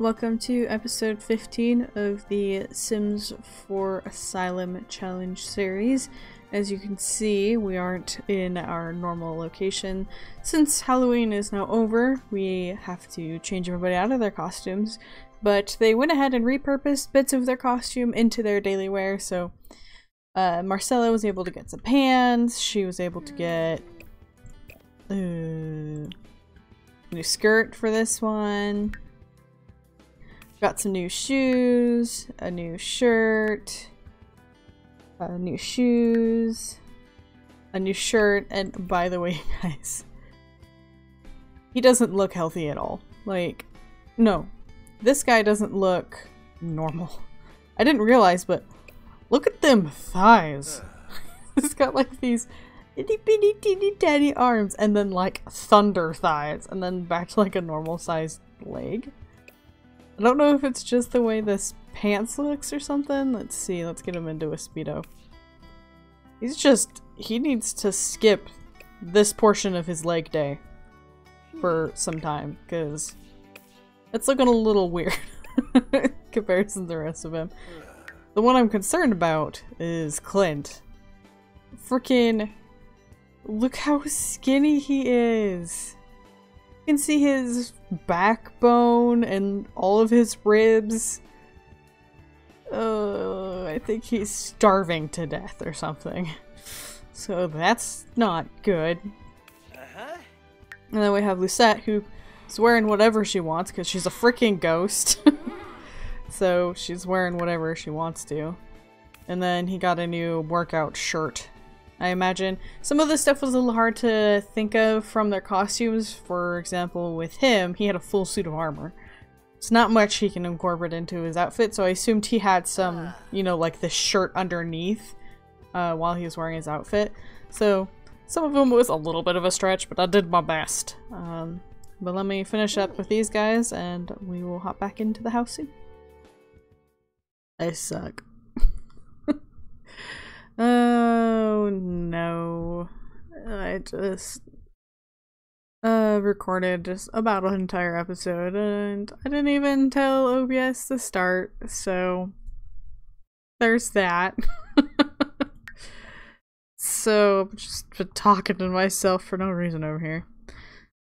Welcome to episode 15 of the Sims 4 Asylum Challenge series. As you can see, we aren't in our normal location. Since Halloween is now over, we have to change everybody out of their costumes, but they went ahead and repurposed bits of their costume into their daily wear, so uh, Marcella was able to get some pants, she was able to get uh, new skirt for this one. Got some new shoes, a new shirt, uh, new shoes, a new shirt, and by the way, guys, he doesn't look healthy at all. Like, no, this guy doesn't look normal. I didn't realize, but look at them thighs. He's got like these itty bitty teeny tiny arms and then like thunder thighs and then back to like a normal sized leg. I don't know if it's just the way this pants looks or something. Let's see, let's get him into a speedo. He's just, he needs to skip this portion of his leg day for some time because it's looking a little weird comparison to the rest of him. The one I'm concerned about is Clint. Freaking Look how skinny he is. You can see his backbone and all of his ribs. Uh, I think he's starving to death or something. So that's not good. Uh-huh. And then we have Lucette, who's wearing whatever she wants because she's a freaking ghost. so she's wearing whatever she wants to. And then he got a new workout shirt I imagine. Some of the stuff was a little hard to think of from their costumes. For example, with him, he had a full suit of armor. It's not much he can incorporate into his outfit, so I assumed he had some, you know, like the shirt underneath uh, while he was wearing his outfit. So some of them was a little bit of a stretch, but I did my best. Um, but let me finish up with these guys and we will hop back into the house soon. I suck. No. I just uh recorded just about an entire episode and I didn't even tell OBS to start, so there's that. so just talking to myself for no reason over here.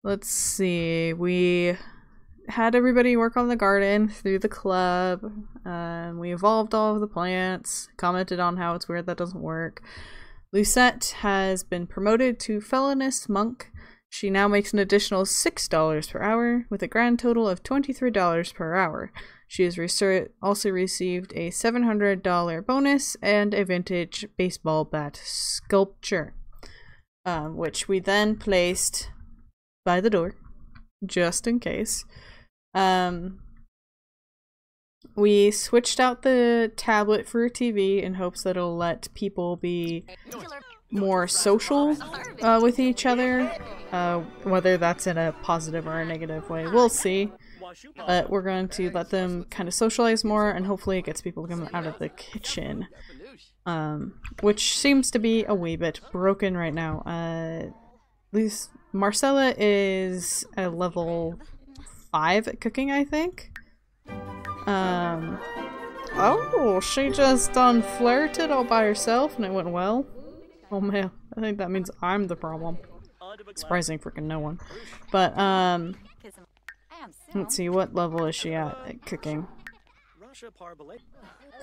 Let's see. We had everybody work on the garden through the club. Um, we evolved all of the plants, commented on how it's weird that doesn't work. Lucette has been promoted to Felonious Monk. She now makes an additional $6 per hour, with a grand total of $23 per hour. She has also received a $700 bonus and a vintage baseball bat sculpture, um, which we then placed by the door, just in case. Um, we switched out the tablet for a TV in hopes that it'll let people be more social uh, with each other. Uh, whether that's in a positive or a negative way, we'll see. But we're going to let them kind of socialize more and hopefully it gets people to come out of the kitchen. Um, which seems to be a wee bit broken right now. Uh, Marcella is a level five at cooking, I think. Um. Oh, she just done flirted all by herself and it went well. Oh man, I think that means I'm the problem. Surprising freaking no one. But, um. Let's see, what level is she at at cooking?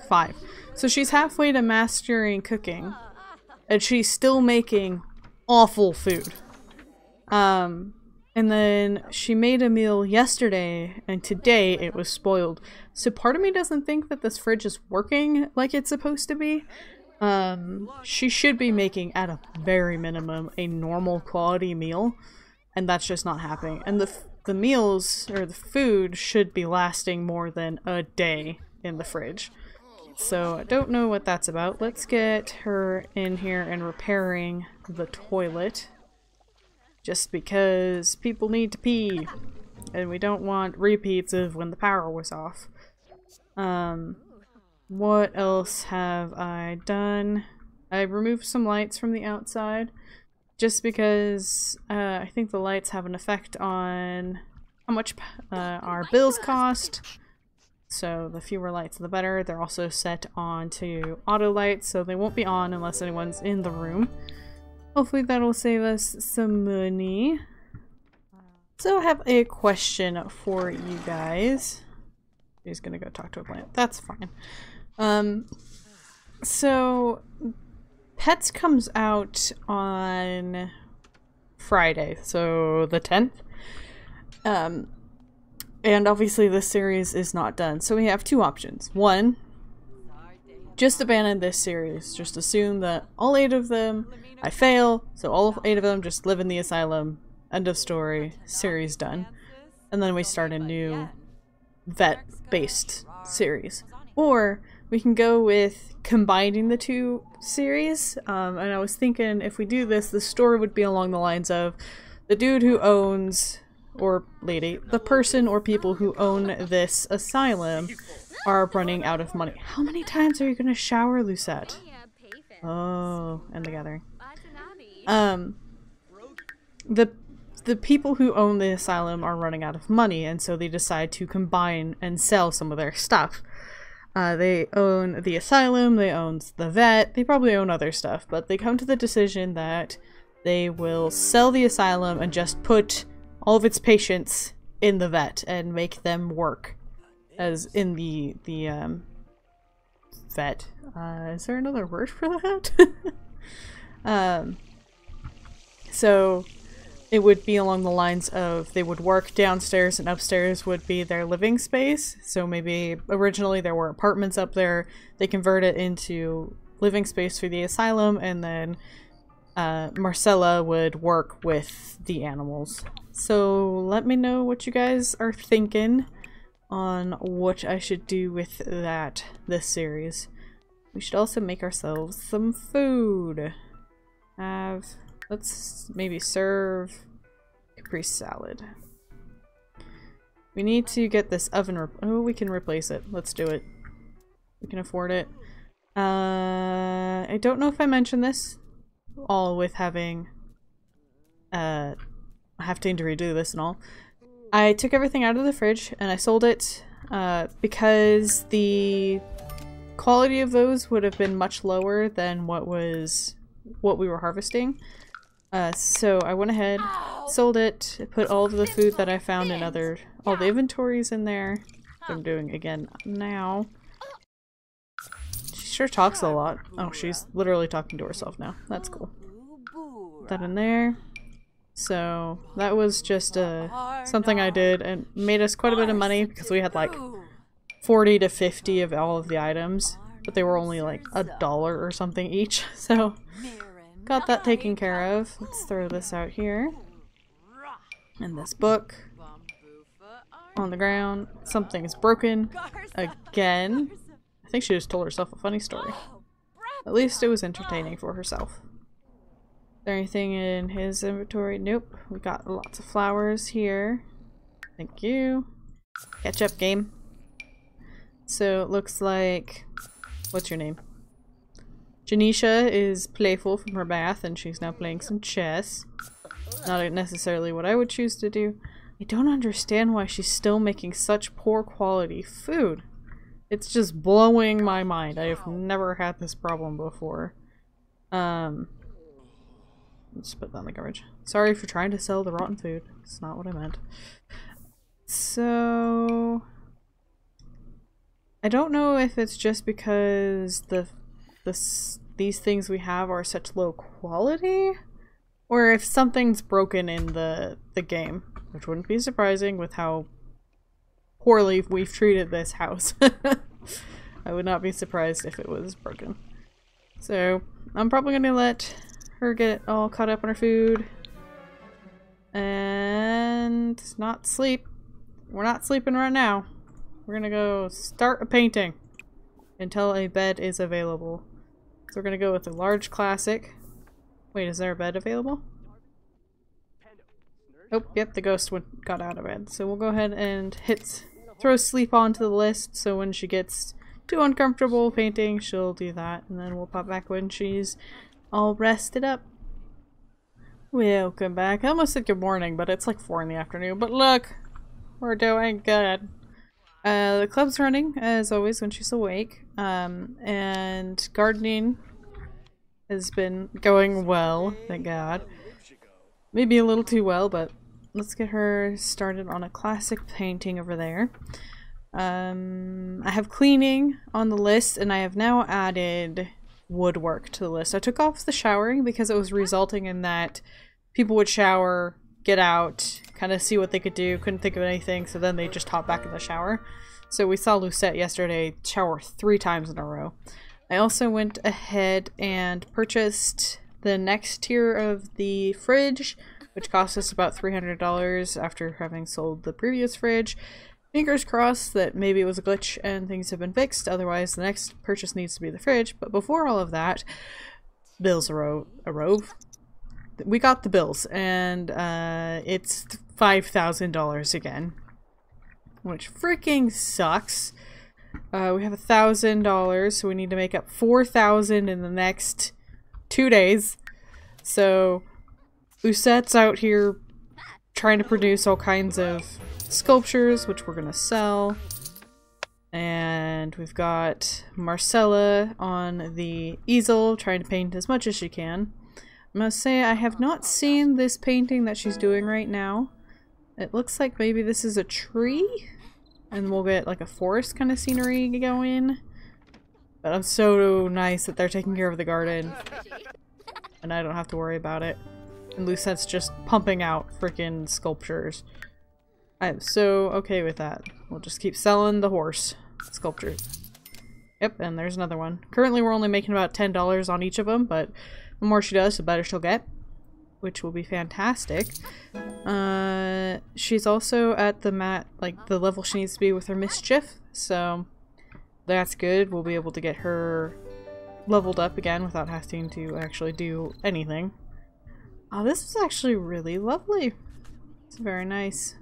Five. So she's halfway to mastering cooking. And she's still making awful food. Um, and then she made a meal yesterday, and today it was spoiled. So part of me doesn't think that this fridge is working like it's supposed to be. Um, she should be making, at a very minimum, a normal quality meal, and that's just not happening. And the the meals or the food should be lasting more than a day in the fridge. So I don't know what that's about. Let's get her in here and repairing the toilet just because people need to pee and we don't want repeats of when the power was off. Um, what else have I done? I removed some lights from the outside just because uh, I think the lights have an effect on how much uh, our bills cost. So the fewer lights the better. They're also set on to auto lights so they won't be on unless anyone's in the room. Hopefully that'll save us some money. So I have a question for you guys. He's gonna go talk to a plant. That's fine. Um, so Pets comes out on Friday, so the 10th. Um, and obviously this series is not done. So we have two options. One, just abandon this series. Just assume that all eight of them, I fail, so all eight of them just live in the asylum. End of story. Series done. And then we start a new vet-based series. Or we can go with combining the two series. Um, and I was thinking if we do this, the story would be along the lines of the dude who owns, or lady, the person or people who own this asylum are running out of money. How many times are you going to shower, Lucette? Oh, and the gathering. Um, the the people who own the asylum are running out of money, and so they decide to combine and sell some of their stuff. Uh, they own the asylum, they own the vet, they probably own other stuff, but they come to the decision that they will sell the asylum and just put all of its patients in the vet and make them work as in the the um, vet. Uh, is there another word for that? um, so it would be along the lines of they would work downstairs and upstairs would be their living space. So maybe originally there were apartments up there. They convert it into living space for the asylum and then uh, Marcella would work with the animals. So let me know what you guys are thinking on what I should do with that this series. We should also make ourselves some food. Have Let's maybe serve Capri salad. We need to get this oven Oh, we can replace it. Let's do it. We can afford it. Uh, I don't know if I mentioned this. All with having... Uh, having to redo this and all. I took everything out of the fridge and I sold it uh, because the quality of those would have been much lower than what was what we were harvesting. Uh, so I went ahead, sold it, put all of the food that I found in other, all the inventories in there. I'm doing again now. She sure talks a lot. Oh, she's literally talking to herself now. That's cool. Put that in there. So that was just uh, something I did and made us quite a bit of money because we had like 40 to 50 of all of the items, but they were only like a dollar or something each. So Got that taken care of. Let's throw this out here. And this book. On the ground. Something is broken. Again. I think she just told herself a funny story. At least it was entertaining for herself. Is there anything in his inventory? Nope. We got lots of flowers here. Thank you. Catch up game. So it looks like... What's your name? Janisha is playful from her bath and she's now playing some chess. Not necessarily what I would choose to do. I don't understand why she's still making such poor quality food. It's just blowing my mind. I have never had this problem before. Um, let's put that in the garbage. Sorry for trying to sell the rotten food. It's not what I meant. So... I don't know if it's just because the this these things we have are such low quality or if something's broken in the the game which wouldn't be surprising with how poorly we've treated this house I would not be surprised if it was broken so I'm probably gonna let her get all caught up on her food and not sleep we're not sleeping right now we're gonna go start a painting until a bed is available so we're gonna go with a large classic. Wait, is there a bed available? Oh, yep, the ghost went, got out of bed. So we'll go ahead and hit throw sleep onto the list so when she gets too uncomfortable painting, she'll do that. And then we'll pop back when she's all rested up. Welcome back. I almost said good morning, but it's like 4 in the afternoon. But look, we're doing good. Uh, the club's running, as always, when she's awake. Um, and gardening has been going well, thank god. Maybe a little too well, but let's get her started on a classic painting over there. Um, I have cleaning on the list, and I have now added woodwork to the list. I took off the showering because it was resulting in that people would shower, get out, kind of see what they could do, couldn't think of anything, so then they just hop back in the shower. So we saw Lucette yesterday shower three times in a row. I also went ahead and purchased the next tier of the fridge, which cost us about $300 after having sold the previous fridge. Fingers crossed that maybe it was a glitch and things have been fixed, otherwise the next purchase needs to be the fridge. But before all of that, bills arose. arose. We got the bills, and uh, it's $5,000 again. Which freaking sucks. Uh, we have a thousand dollars, so we need to make up four thousand in the next two days. So Lucette's out here trying to produce all kinds of sculptures, which we're gonna sell. And we've got Marcella on the easel, trying to paint as much as she can. I must say, I have not seen this painting that she's doing right now. It looks like maybe this is a tree? And we'll get like a forest kind of scenery going. But I'm so nice that they're taking care of the garden. And I don't have to worry about it. And Lucette's just pumping out freaking sculptures. I'm so okay with that. We'll just keep selling the horse sculptures. Yep, and there's another one. Currently we're only making about $10 on each of them, but the more she does, the better she'll get. Which will be fantastic. Uh, she's also at the mat, like the level she needs to be with her mischief, so that's good. We'll be able to get her leveled up again without having to actually do anything. Oh, this is actually really lovely. It's very nice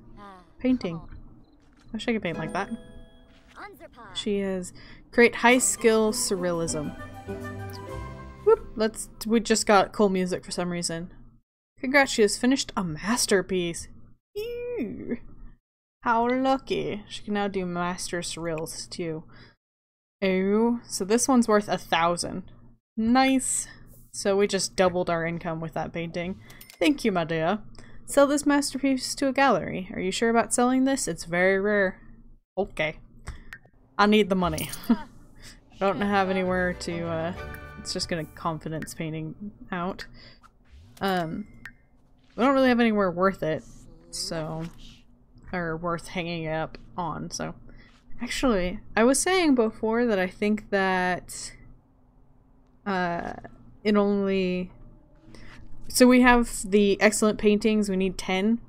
painting. I wish I could paint like that. She has great high skill surrealism. Whoop, let's we just got cool music for some reason. Congrats, she has finished a masterpiece. Ew. How lucky. She can now do master surreals too. Oh, so this one's worth a thousand. Nice. So we just doubled our income with that painting. Thank you, Madea. Sell this masterpiece to a gallery. Are you sure about selling this? It's very rare. Okay. I need the money. I don't have anywhere to, uh, it's just gonna confidence painting out. Um, we don't really have anywhere worth it, so, or worth hanging up on, so. Actually, I was saying before that I think that, uh, it only so we have the excellent paintings, we need 10.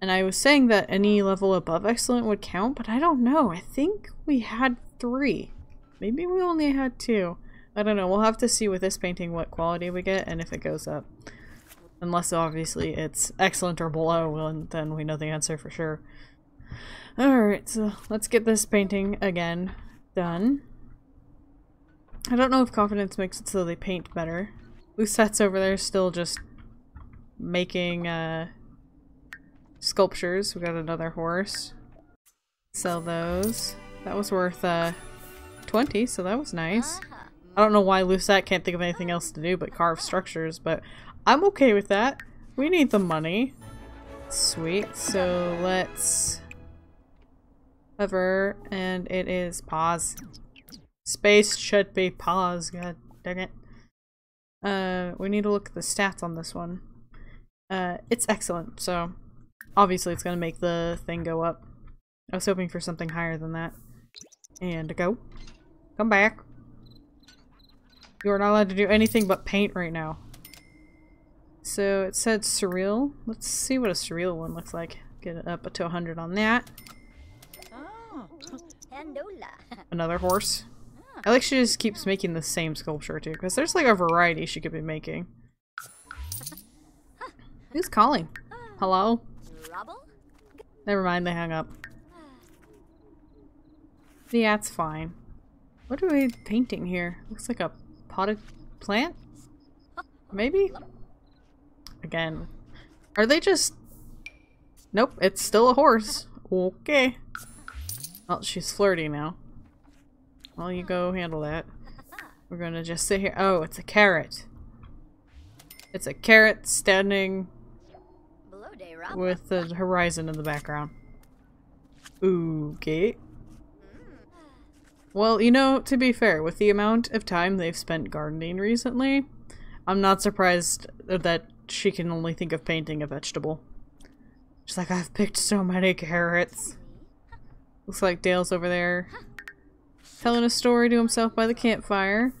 And I was saying that any level above excellent would count, but I don't know. I think we had three. Maybe we only had two. I don't know. We'll have to see with this painting what quality we get and if it goes up. Unless obviously it's excellent or below, and then we know the answer for sure. Alright, so let's get this painting again done. I don't know if confidence makes it so they paint better. Lucette's over there still just making uh, sculptures. We got another horse. Sell those. That was worth uh, 20, so that was nice. I don't know why Lucette can't think of anything else to do but carve structures, but I'm okay with that. We need the money. Sweet, so let's hover, and it is pause. Space should be pause, god dang it. Uh, we need to look at the stats on this one. Uh, it's excellent, so obviously it's gonna make the thing go up. I was hoping for something higher than that. And go. Come back. You are not allowed to do anything but paint right now. So it said surreal. Let's see what a surreal one looks like. Get it up to 100 on that. Oh, Another horse. I like she just keeps making the same sculpture too, because there's like a variety she could be making. Who's calling? Hello? Never mind, they hung up. Yeah, it's fine. What are we painting here? Looks like a potted plant? Maybe? Again. Are they just... Nope, it's still a horse. Okay. Well, she's flirty now. Well, you go handle that. We're gonna just sit here. Oh, it's a carrot. It's a carrot standing with the horizon in the background. Ooh, okay. Well, you know, to be fair, with the amount of time they've spent gardening recently, I'm not surprised that she can only think of painting a vegetable. She's like, I've picked so many carrots. Looks like Dale's over there telling a story to himself by the campfire.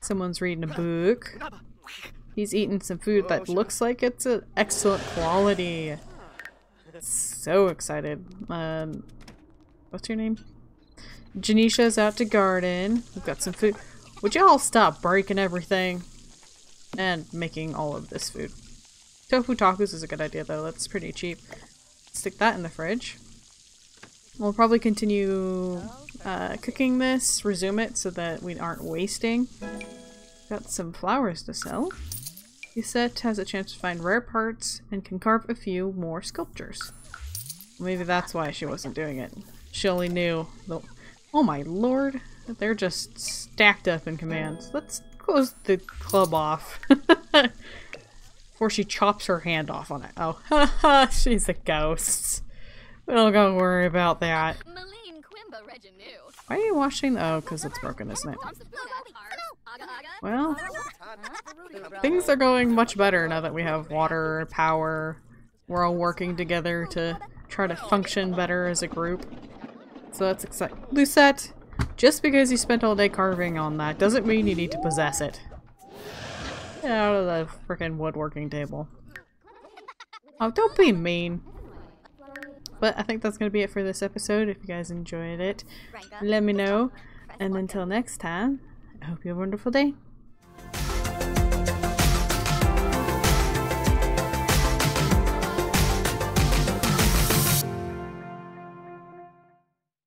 Someone's reading a book. He's eating some food that looks like it's an excellent quality. So excited. Um, what's your name? Janisha's out to garden. We've got some food. Would y'all stop breaking everything? And making all of this food. Tofu tacos is a good idea though, that's pretty cheap. Stick that in the fridge. We'll probably continue uh, cooking this, resume it so that we aren't wasting. Got some flowers to sell. Lucette has a chance to find rare parts and can carve a few more sculptures. Maybe that's why she wasn't doing it. She only knew the- Oh my lord! They're just stacked up in commands. Let's close the club off. Before she chops her hand off on it. Oh, she's a ghost. We don't gotta worry about that. Why are you washing? Oh, because it's broken, isn't it? Well, things are going much better now that we have water, power. We're all working together to try to function better as a group. So that's exciting. Lucette, just because you spent all day carving on that doesn't mean you need to possess it. Get out of the freaking woodworking table. Oh, don't be mean. But I think that's going to be it for this episode. If you guys enjoyed it, let me know. And until next time, I hope you have a wonderful day.